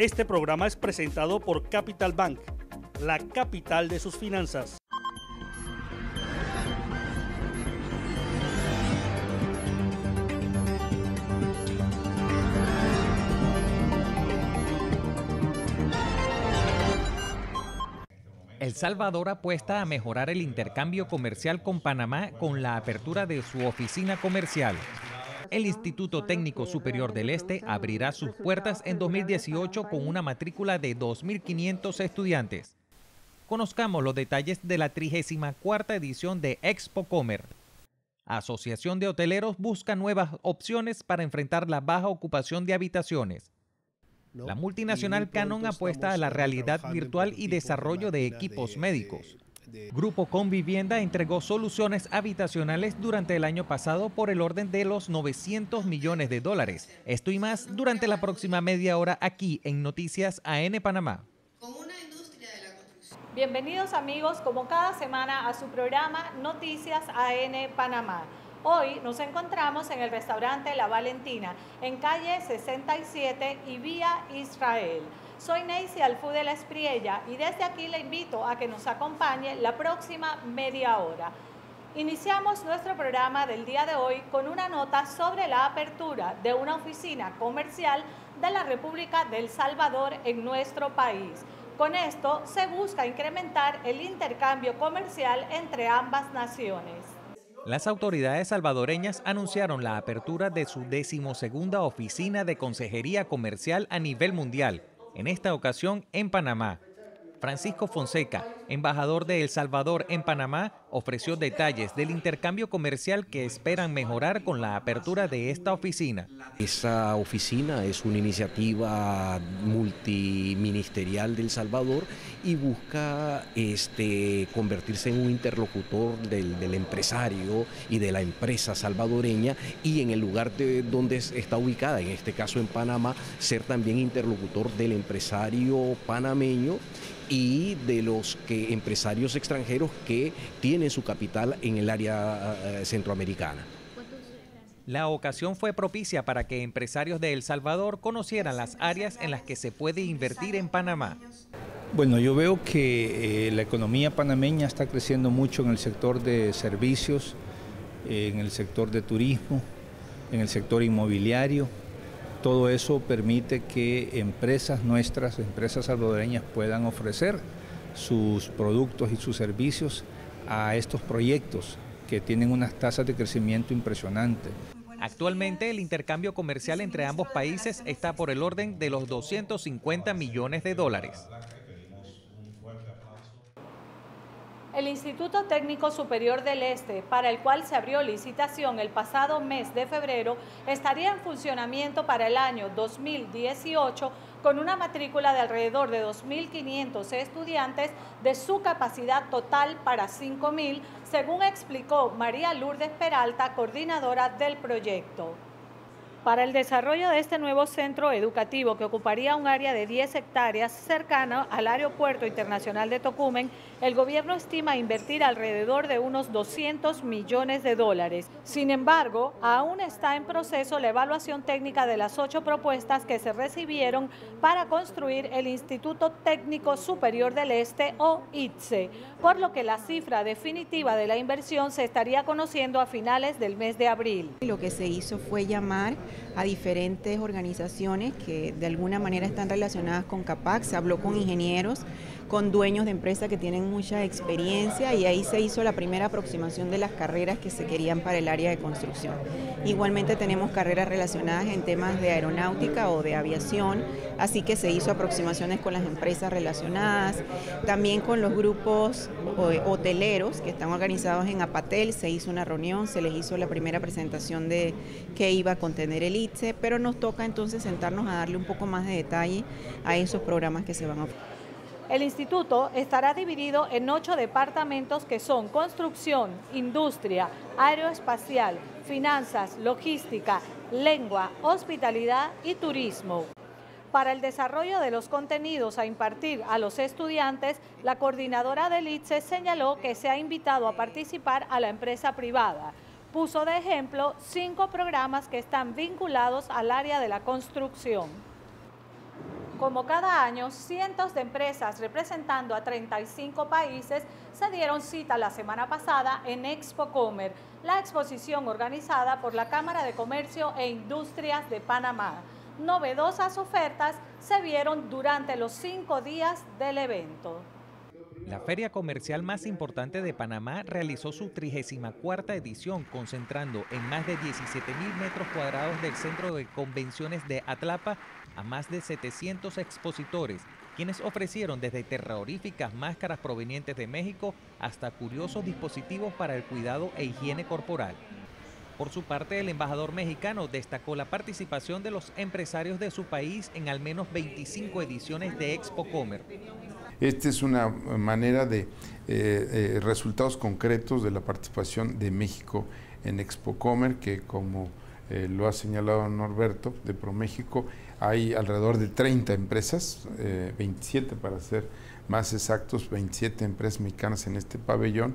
Este programa es presentado por Capital Bank, la capital de sus finanzas. El Salvador apuesta a mejorar el intercambio comercial con Panamá con la apertura de su oficina comercial el Instituto Técnico Superior del Este abrirá sus puertas en 2018 con una matrícula de 2.500 estudiantes. Conozcamos los detalles de la 34 edición de Expo Comer. Asociación de Hoteleros busca nuevas opciones para enfrentar la baja ocupación de habitaciones. La multinacional Canon apuesta a la realidad virtual y desarrollo de equipos médicos. Grupo Convivienda entregó soluciones habitacionales durante el año pasado por el orden de los 900 millones de dólares. Esto y más durante la próxima media hora aquí en Noticias AN Panamá. Bienvenidos amigos como cada semana a su programa Noticias AN Panamá. Hoy nos encontramos en el restaurante La Valentina, en calle 67 y vía Israel. Soy Neisy Alfú de la Espriella y desde aquí le invito a que nos acompañe la próxima media hora. Iniciamos nuestro programa del día de hoy con una nota sobre la apertura de una oficina comercial de la República del Salvador en nuestro país. Con esto se busca incrementar el intercambio comercial entre ambas naciones. Las autoridades salvadoreñas anunciaron la apertura de su decimosegunda oficina de consejería comercial a nivel mundial en esta ocasión en Panamá. Francisco Fonseca, embajador de El Salvador en Panamá, ofreció detalles del intercambio comercial que esperan mejorar con la apertura de esta oficina. Esa oficina es una iniciativa multiministerial de El Salvador y busca este, convertirse en un interlocutor del, empresario y de la empresa salvadoreña y en el lugar de donde está ubicada, en este caso en Panamá, ser también interlocutor del empresario panameño y de los que, empresarios extranjeros que tienen su capital en el área eh, centroamericana. La ocasión fue propicia para que empresarios de El Salvador conocieran las áreas en las que se puede invertir en Panamá. Bueno, yo veo que eh, la economía panameña está creciendo mucho en el sector de servicios, en el sector de turismo, en el sector inmobiliario, todo eso permite que empresas nuestras, empresas salvadoreñas puedan ofrecer sus productos y sus servicios a estos proyectos que tienen unas tasas de crecimiento impresionantes. Actualmente el intercambio comercial entre ambos países está por el orden de los 250 millones de dólares. El Instituto Técnico Superior del Este, para el cual se abrió licitación el pasado mes de febrero, estaría en funcionamiento para el año 2018 con una matrícula de alrededor de 2.500 estudiantes de su capacidad total para 5.000, según explicó María Lourdes Peralta, coordinadora del proyecto. Para el desarrollo de este nuevo centro educativo que ocuparía un área de 10 hectáreas cercano al Aeropuerto Internacional de Tocumen, el gobierno estima invertir alrededor de unos 200 millones de dólares. Sin embargo, aún está en proceso la evaluación técnica de las ocho propuestas que se recibieron para construir el Instituto Técnico Superior del Este o ITSE, por lo que la cifra definitiva de la inversión se estaría conociendo a finales del mes de abril. Lo que se hizo fue llamar a diferentes organizaciones que de alguna manera están relacionadas con CAPAC, se habló con ingenieros, con dueños de empresas que tienen mucha experiencia y ahí se hizo la primera aproximación de las carreras que se querían para el área de construcción. Igualmente tenemos carreras relacionadas en temas de aeronáutica o de aviación, así que se hizo aproximaciones con las empresas relacionadas, también con los grupos hoteleros que están organizados en Apatel, se hizo una reunión, se les hizo la primera presentación de qué iba a contener el ITSE, pero nos toca entonces sentarnos a darle un poco más de detalle a esos programas que se van a ofrecer. El instituto estará dividido en ocho departamentos que son construcción, industria, aeroespacial, finanzas, logística, lengua, hospitalidad y turismo. Para el desarrollo de los contenidos a impartir a los estudiantes, la coordinadora del ITSE señaló que se ha invitado a participar a la empresa privada. Puso de ejemplo cinco programas que están vinculados al área de la construcción. Como cada año, cientos de empresas representando a 35 países se dieron cita la semana pasada en Expo Comer, la exposición organizada por la Cámara de Comercio e Industrias de Panamá. Novedosas ofertas se vieron durante los cinco días del evento. La feria comercial más importante de Panamá realizó su 34 edición, concentrando en más de 17 mil metros cuadrados del centro de convenciones de Atlapa a más de 700 expositores, quienes ofrecieron desde terroríficas máscaras provenientes de México hasta curiosos dispositivos para el cuidado e higiene corporal. Por su parte, el embajador mexicano destacó la participación de los empresarios de su país en al menos 25 ediciones de Expo Comer. Esta es una manera de eh, eh, resultados concretos de la participación de México en Expo Comer, que como eh, lo ha señalado Norberto de ProMéxico, hay alrededor de 30 empresas, 27 para ser más exactos, 27 empresas mexicanas en este pabellón.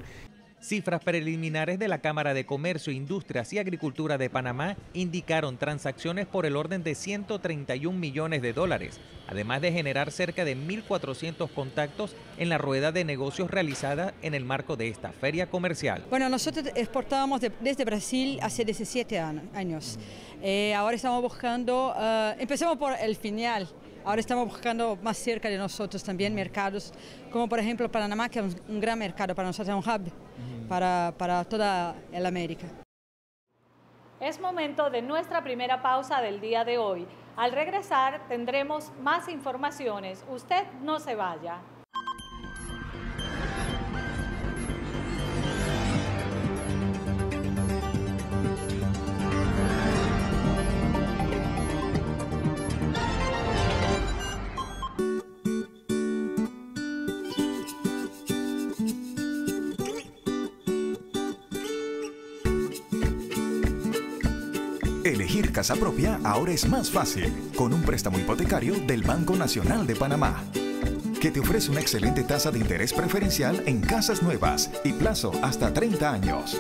Cifras preliminares de la Cámara de Comercio, Industrias y Agricultura de Panamá indicaron transacciones por el orden de 131 millones de dólares, además de generar cerca de 1.400 contactos en la rueda de negocios realizada en el marco de esta feria comercial. Bueno, nosotros exportábamos desde Brasil hace 17 años. Eh, ahora estamos buscando, uh, empecemos por el final. Ahora estamos buscando más cerca de nosotros también mercados, como por ejemplo Panamá, que es un, gran mercado para nosotros, es un hub para, para toda el América. Es momento de nuestra primera pausa del día de hoy. Al regresar tendremos más informaciones. Usted no se vaya. Elegir casa propia ahora es más fácil con un préstamo hipotecario del Banco Nacional de Panamá, que te ofrece una excelente tasa de interés preferencial en casas nuevas y plazo hasta 30 años.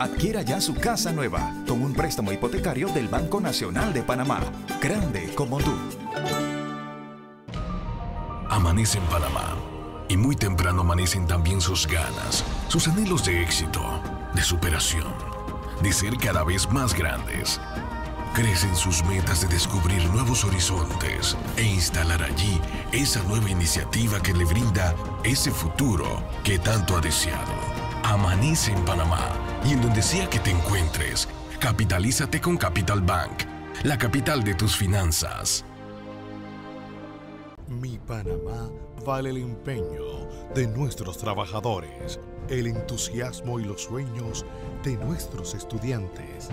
Adquiera ya su casa nueva con un préstamo hipotecario del Banco Nacional de Panamá, grande como tú. Amanece en Panamá y muy temprano amanecen también sus ganas, sus anhelos de éxito, de superación de ser cada vez más grandes. Crecen sus metas de descubrir nuevos horizontes e instalar allí esa nueva iniciativa que le brinda ese futuro que tanto ha deseado. Amanece en Panamá y en donde sea que te encuentres, capitalízate con Capital Bank, la capital de tus finanzas. Mi Panamá vale el empeño de nuestros trabajadores, el entusiasmo y los sueños de nuestros estudiantes,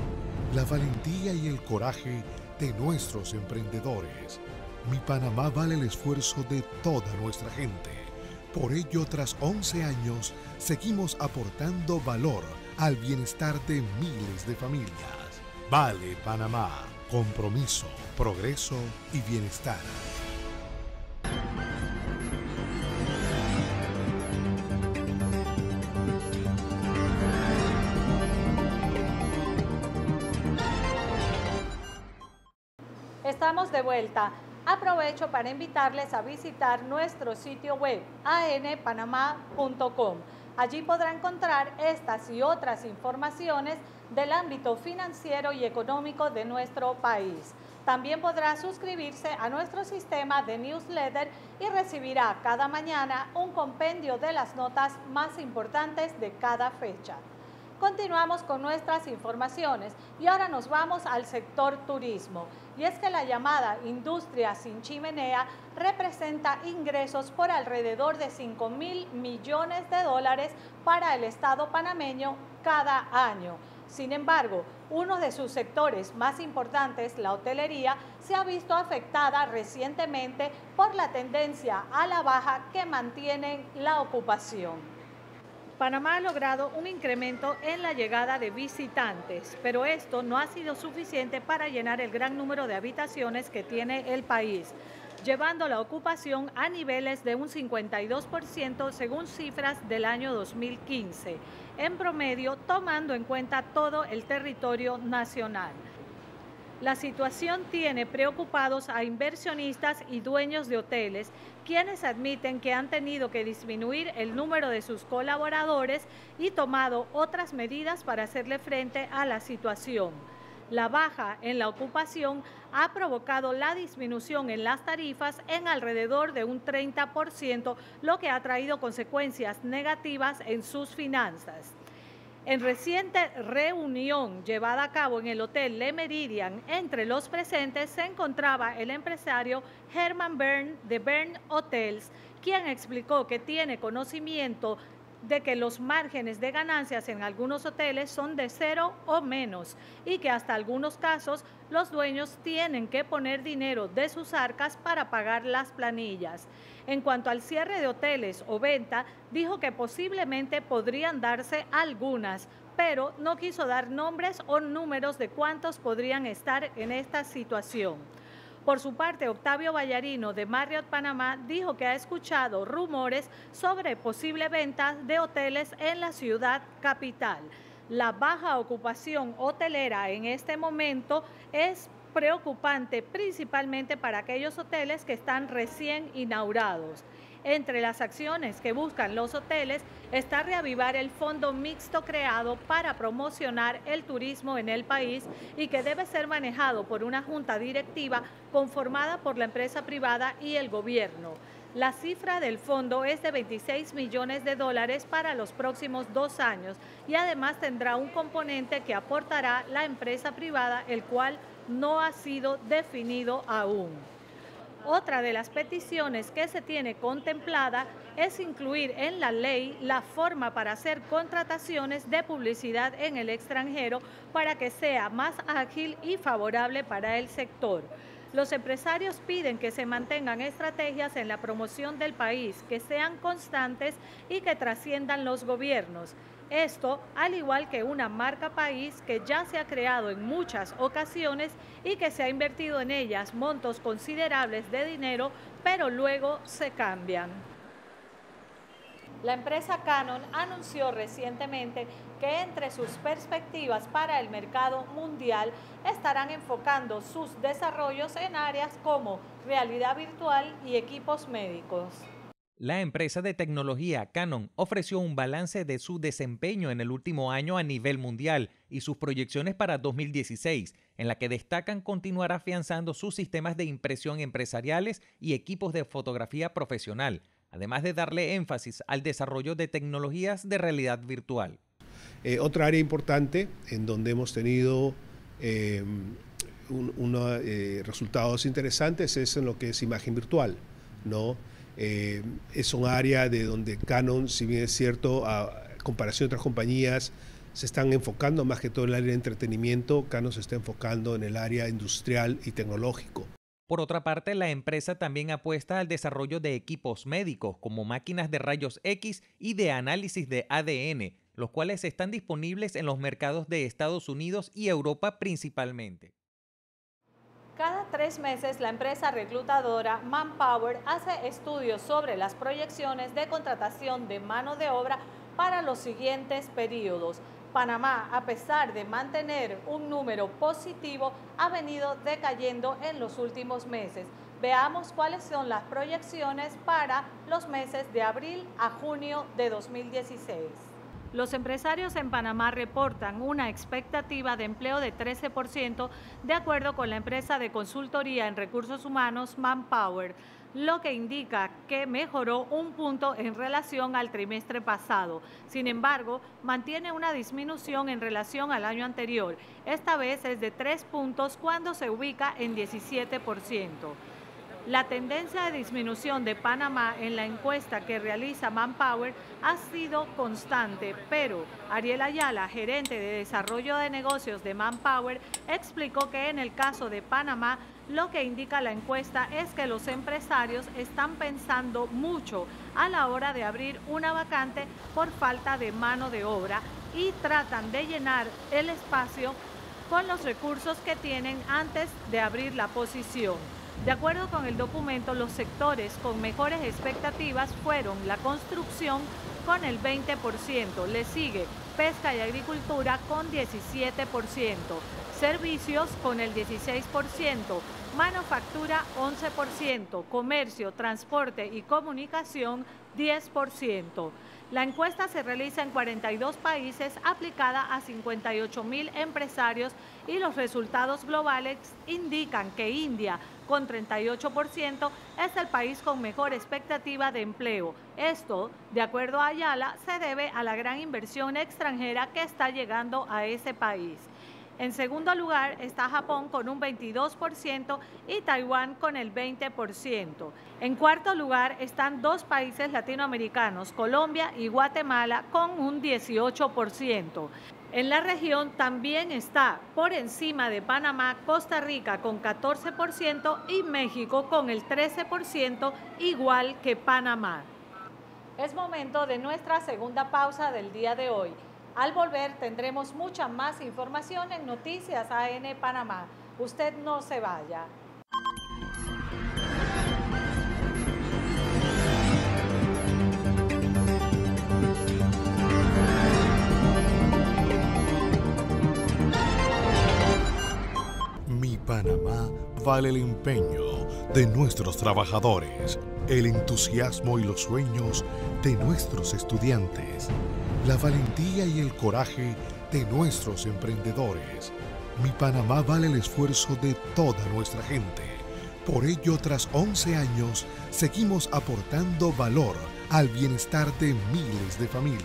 la valentía y el coraje de nuestros emprendedores. Mi Panamá vale el esfuerzo de toda nuestra gente. Por ello, tras 11 años, seguimos aportando valor al bienestar de miles de familias. Vale Panamá, compromiso, progreso y bienestar. Estamos de vuelta. Aprovecho para invitarles a visitar nuestro sitio web anpanamá.com. Allí podrá encontrar estas y otras informaciones del ámbito financiero y económico de nuestro país. También podrá suscribirse a nuestro sistema de newsletter y recibirá cada mañana un compendio de las notas más importantes de cada fecha. Continuamos con nuestras informaciones y ahora nos vamos al sector turismo. Y es que la llamada industria sin chimenea representa ingresos por alrededor de 5 mil millones de dólares para el Estado panameño cada año. Sin embargo, uno de sus sectores más importantes, la hotelería, se ha visto afectada recientemente por la tendencia a la baja que mantiene la ocupación. Panamá ha logrado un incremento en la llegada de visitantes, pero esto no ha sido suficiente para llenar el gran número de habitaciones que tiene el país, llevando la ocupación a niveles de un 52% según cifras del año 2015, en promedio tomando en cuenta todo el territorio nacional. La situación tiene preocupados a inversionistas y dueños de hoteles, quienes admiten que han tenido que disminuir el número de sus colaboradores y tomado otras medidas para hacerle frente a la situación. La baja en la ocupación ha provocado la disminución en las tarifas en alrededor de un 30%, lo que ha traído consecuencias negativas en sus finanzas. En reciente reunión llevada a cabo en el Hotel Le Meridian, entre los presentes se encontraba el empresario Herman Bern de Bern Hotels, quien explicó que tiene conocimiento de que los márgenes de ganancias en algunos hoteles son de cero o menos y que hasta algunos casos los dueños tienen que poner dinero de sus arcas para pagar las planillas. En cuanto al cierre de hoteles o venta, dijo que posiblemente podrían darse algunas, pero no quiso dar nombres o números de cuántos podrían estar en esta situación. Por su parte, Octavio Vallarino de Marriott Panamá dijo que ha escuchado rumores sobre posible venta de hoteles en la ciudad capital. La baja ocupación hotelera en este momento es preocupante principalmente para aquellos hoteles que están recién inaugurados. Entre las acciones que buscan los hoteles está reavivar el fondo mixto creado para promocionar el turismo en el país y que debe ser manejado por una junta directiva conformada por la empresa privada y el gobierno. La cifra del fondo es de 26 millones de dólares para los próximos dos años y además tendrá un componente que aportará la empresa privada, el cual no ha sido definido aún. Otra de las peticiones que se tiene contemplada es incluir en la ley la forma para hacer contrataciones de publicidad en el extranjero para que sea más ágil y favorable para el sector. Los empresarios piden que se mantengan estrategias en la promoción del país, que sean constantes y que trasciendan los gobiernos. Esto, al igual que una marca país que ya se ha creado en muchas ocasiones y que se ha invertido en ellas montos considerables de dinero, pero luego se cambian. La empresa Canon anunció recientemente que entre sus perspectivas para el mercado mundial estarán enfocando sus desarrollos en áreas como realidad virtual y equipos médicos. La empresa de tecnología Canon ofreció un balance de su desempeño en el último año a nivel mundial y sus proyecciones para 2016, en la que destacan continuar afianzando sus sistemas de impresión empresariales y equipos de fotografía profesional, además de darle énfasis al desarrollo de tecnologías de realidad virtual. Eh, otra área importante en donde hemos tenido eh, unos eh, resultados interesantes es en lo que es imagen virtual, ¿no? Eh, es un área de donde Canon, si bien es cierto, a comparación de otras compañías, se están enfocando más que todo en el área de entretenimiento, Canon se está enfocando en el área industrial y tecnológico. Por otra parte, la empresa también apuesta al desarrollo de equipos médicos como máquinas de rayos X y de análisis de ADN, los cuales están disponibles en los mercados de Estados Unidos y Europa principalmente. Cada tres meses la empresa reclutadora Manpower hace estudios sobre las proyecciones de contratación de mano de obra para los siguientes periodos. Panamá, a pesar de mantener un número positivo, ha venido decayendo en los últimos meses. Veamos cuáles son las proyecciones para los meses de abril a junio de 2016. Los empresarios en Panamá reportan una expectativa de empleo de 13% de acuerdo con la empresa de consultoría en recursos humanos Manpower, lo que indica que mejoró un punto en relación al trimestre pasado. Sin embargo, mantiene una disminución en relación al año anterior. Esta vez es de 3 puntos cuando se ubica en 17%. La tendencia de disminución de Panamá en la encuesta que realiza Manpower ha sido constante, pero Ariel Ayala, gerente de desarrollo de negocios de Manpower, explicó que en el caso de Panamá lo que indica la encuesta es que los empresarios están pensando mucho a la hora de abrir una vacante por falta de mano de obra y tratan de llenar el espacio con los recursos que tienen antes de abrir la posición. De acuerdo con el documento, los sectores con mejores expectativas fueron la construcción con el 20%, le sigue pesca y agricultura con 17%, servicios con el 16%, manufactura 11%, comercio, transporte y comunicación 10%. La encuesta se realiza en 42 países, aplicada a 58 mil empresarios y los resultados globales indican que India, con 38%, es el país con mejor expectativa de empleo. Esto, de acuerdo a Ayala, se debe a la gran inversión extranjera que está llegando a ese país. En segundo lugar está Japón con un 22% y Taiwán con el 20%. En cuarto lugar están dos países latinoamericanos, Colombia y Guatemala, con un 18%. En la región también está por encima de Panamá, Costa Rica con 14% y México con el 13%, igual que Panamá. Es momento de nuestra segunda pausa del día de hoy. Al volver tendremos mucha más información en Noticias AN Panamá. Usted no se vaya. Panamá vale el empeño de nuestros trabajadores, el entusiasmo y los sueños de nuestros estudiantes la valentía y el coraje de nuestros emprendedores. Mi Panamá vale el esfuerzo de toda nuestra gente. Por ello, tras 11 años, seguimos aportando valor al bienestar de miles de familias.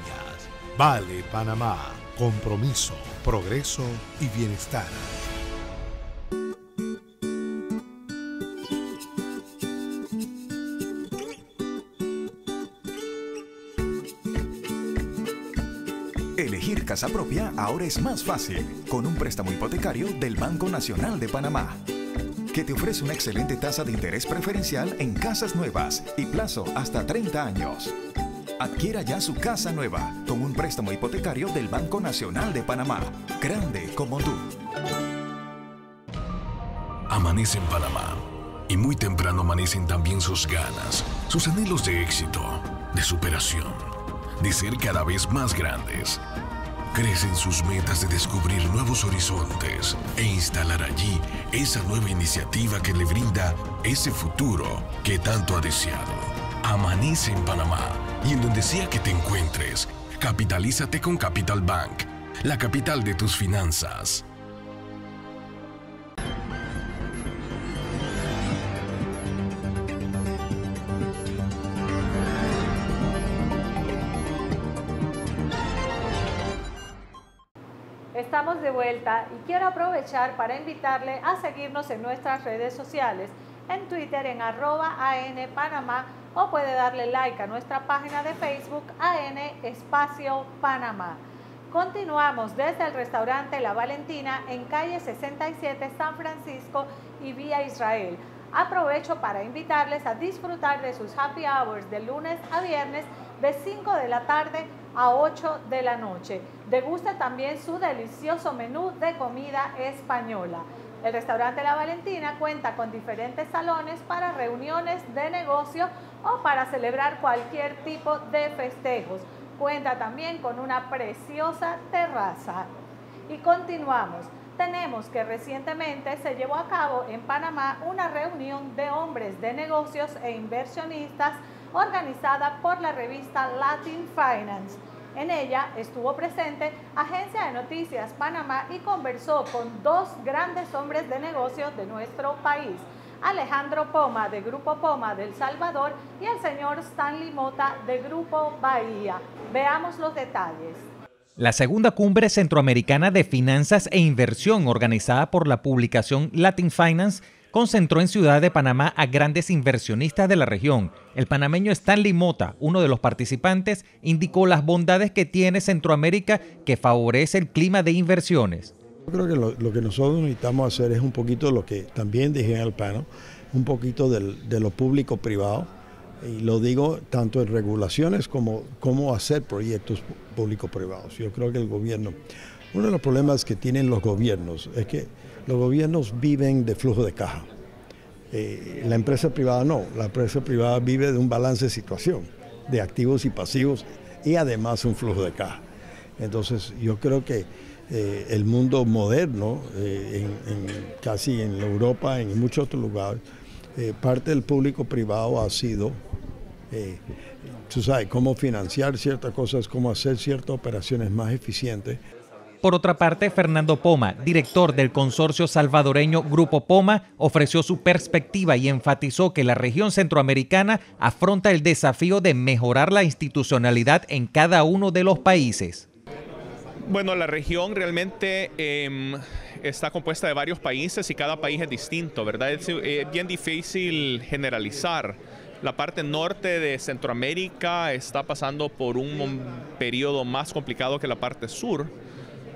Vale Panamá, compromiso, progreso y bienestar. Elegir casa propia ahora es más fácil con un préstamo hipotecario del Banco Nacional de Panamá, que te ofrece una excelente tasa de interés preferencial en casas nuevas y plazo hasta 30 años. Adquiera ya su casa nueva con un préstamo hipotecario del Banco Nacional de Panamá, grande como tú. Amanece en Panamá y muy temprano amanecen también sus ganas, sus anhelos de éxito, de superación, de ser cada vez más grandes. Crecen sus metas de descubrir nuevos horizontes e instalar allí esa nueva iniciativa que le brinda ese futuro que tanto ha deseado. Amanece en Panamá y en donde sea que te encuentres, capitalízate con Capital Bank, la capital de tus finanzas. De vuelta y quiero aprovechar para invitarle a seguirnos en nuestras redes sociales, en Twitter en arroba AN o puede darle like a nuestra página de Facebook AN Espacio Panamá. Continuamos desde el restaurante La Valentina en calle 67 San Francisco y vía Israel. Aprovecho para invitarles a disfrutar de sus happy hours de lunes a viernes de 5 de la tarde a 8 de la noche. Degusta también su delicioso menú de comida española. El restaurante La Valentina cuenta con diferentes salones para reuniones de negocio o para celebrar cualquier tipo de festejos. Cuenta también con una preciosa terraza. Y continuamos. Tenemos que recientemente se llevó a cabo en Panamá una reunión de hombres de negocios e inversionistas organizada por la revista Latin Finance. En ella estuvo presente Agencia de Noticias Panamá y conversó con dos grandes hombres de negocios de nuestro país, Alejandro Poma de Grupo Poma del Salvador y el señor Stanley Mota de Grupo Bahía. Veamos los detalles. La segunda cumbre centroamericana de finanzas e inversión organizada por la publicación Latin Finance concentró en Ciudad de Panamá a grandes inversionistas de la región. El panameño Stanley Mota, uno de los participantes, indicó las bondades que tiene Centroamérica que favorece el clima de inversiones. Yo creo que lo, que nosotros necesitamos hacer es un poquito lo que también dije en el panel, un poquito de lo público-privado. Y lo digo tanto en regulaciones como cómo hacer proyectos público-privados. Yo creo que el gobierno, uno de los problemas que tienen los gobiernos es que los gobiernos viven de flujo de caja. Eh, la empresa privada no, la empresa privada vive de un balance de situación, de activos y pasivos y además un flujo de caja. Entonces yo creo que eh, el mundo moderno, eh, casi en Europa, en muchos otros lugares, parte del público privado ha sido, tú sabes, cómo financiar ciertas cosas, cómo hacer ciertas operaciones más eficientes. Por otra parte, Fernando Poma, director del consorcio salvadoreño Grupo Poma, ofreció su perspectiva y enfatizó que la región centroamericana afronta el desafío de mejorar la institucionalidad en cada uno de los países. Bueno, la región realmente em, está compuesta de varios países y cada país es distinto, ¿verdad? Es eh, bien difícil generalizar. La parte norte de Centroamérica está pasando por un periodo más complicado que la parte sur.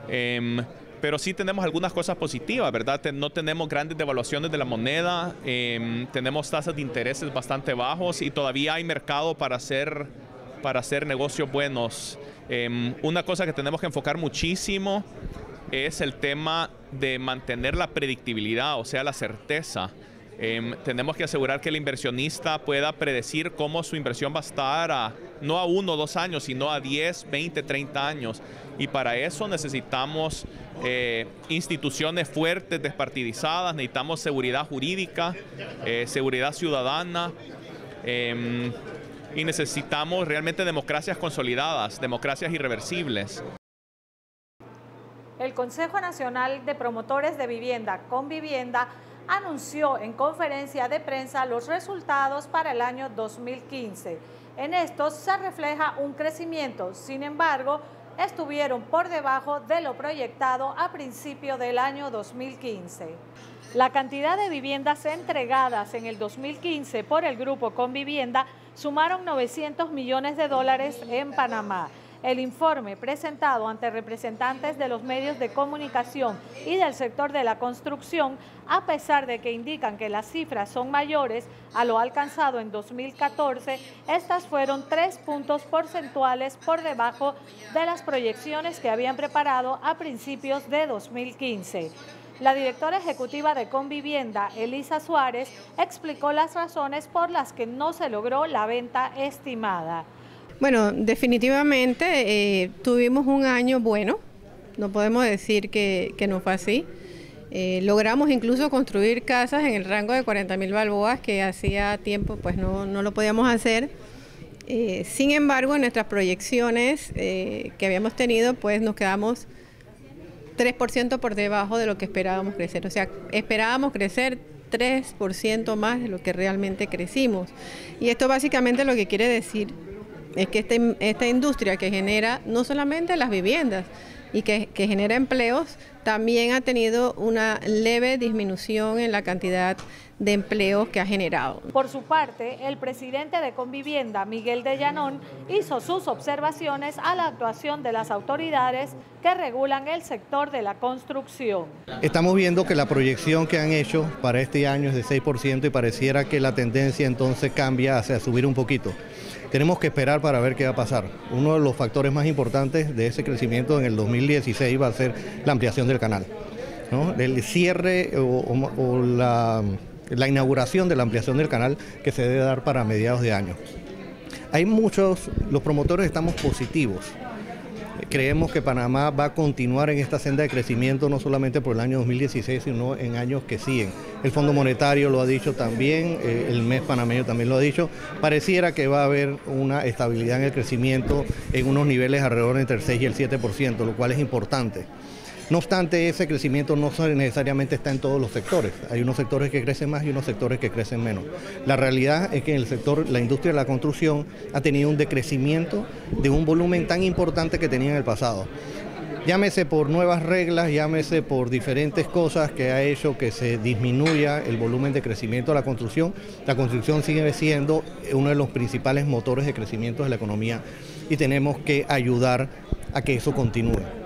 Em, pero sí tenemos algunas cosas positivas, ¿verdad? No tenemos grandes devaluaciones de la moneda, em, tenemos tasas de intereses bastante bajos y todavía hay mercado para hacer, para hacer negocios buenos. Em, una cosa que tenemos que enfocar muchísimo es el tema de mantener la predictibilidad, o sea, la certeza. Em, tenemos que asegurar que el inversionista pueda predecir cómo su inversión va a estar no a uno o dos años, sino a 10, 20, 30 años. Y para eso necesitamos eh, instituciones fuertes, despartidizadas, necesitamos seguridad jurídica, eh, seguridad ciudadana. Em, y necesitamos realmente democracias consolidadas, democracias irreversibles. El Consejo Nacional de Promotores de Vivienda con Vivienda anunció en conferencia de prensa los resultados para el año 2015. En estos se refleja un crecimiento, sin embargo, estuvieron por debajo de lo proyectado a principio del año 2015. La cantidad de viviendas entregadas en el 2015 por el grupo Convivienda sumaron 900 millones de dólares en Panamá. El informe presentado ante representantes de los medios de comunicación y del sector de la construcción, a pesar de que indican que las cifras son mayores a lo alcanzado en 2014, estas fueron tres puntos porcentuales por debajo de las proyecciones que habían preparado a principios de 2015. La directora ejecutiva de Convivienda, Elisa Suárez, explicó las razones por las que no se logró la venta estimada. Bueno, definitivamente eh, tuvimos un año bueno, no podemos decir que, no fue así. Eh, logramos incluso construir casas en el rango de 40 mil balboas que hacía tiempo pues no, lo podíamos hacer. Eh, sin embargo, en nuestras proyecciones que habíamos tenido, pues nos quedamos 3% por debajo de lo que esperábamos crecer. O sea, esperábamos crecer 3% más de lo que realmente crecimos. Y esto básicamente lo que quiere decir es que este, esta industria que genera no solamente las viviendas y que, que genera empleos, también ha tenido una leve disminución en la cantidad de empleos que ha generado. Por su parte, el presidente de Convivienda, Miguel de Llanón, hizo sus observaciones a la actuación de las autoridades que regulan el sector de la construcción. Estamos viendo que la proyección que han hecho para este año es de 6% y pareciera que la tendencia entonces cambia hacia subir un poquito. Tenemos que esperar para ver qué va a pasar. Uno de los factores más importantes de ese crecimiento en el 2016 va a ser la ampliación del canal. El cierre o, la, la inauguración de la ampliación del canal que se debe dar para mediados de año. Hay muchos, los promotores estamos positivos Creemos que Panamá va a continuar en esta senda de crecimiento no solamente por el año 2016, sino en años que siguen. El Fondo Monetario lo ha dicho también, eh, el mes panameño también lo ha dicho. Pareciera que va a haber una estabilidad en el crecimiento en unos niveles alrededor entre el 6 y el 7%, lo cual es importante. No obstante, ese crecimiento no necesariamente está en todos los sectores. Hay unos sectores que crecen más y unos sectores que crecen menos. La realidad es que en el sector, la industria de la construcción ha tenido un decrecimiento de un volumen tan importante que tenía en el pasado. Llámese por nuevas reglas, llámese por diferentes cosas que ha hecho que se disminuya el volumen de crecimiento de la construcción. La construcción sigue siendo uno de los principales motores de crecimiento de la economía y tenemos que ayudar a que eso continúe.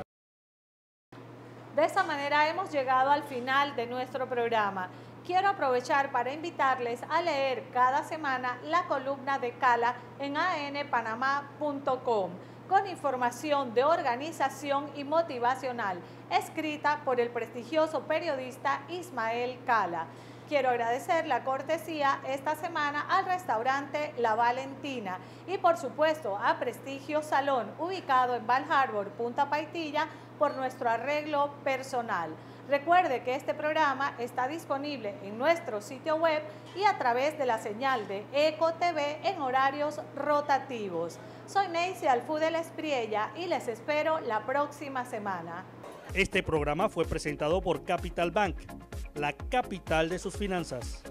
De esta manera hemos llegado al final de nuestro programa. Quiero aprovechar para invitarles a leer cada semana la columna de Cala en anpanamá.com con información de organización y motivacional, escrita por el prestigioso periodista Ismael Cala. Quiero agradecer la cortesía esta semana al restaurante La Valentina y por supuesto a Prestigio Salón, ubicado en Val Harbor, Punta Paitilla, por nuestro arreglo personal. Recuerde que este programa está disponible en nuestro sitio web y a través de la señal de Eco TV en horarios rotativos. Soy Neisy Alfudel Espriella y les espero la próxima semana. Este programa fue presentado por Capital Bank, la capital de sus finanzas.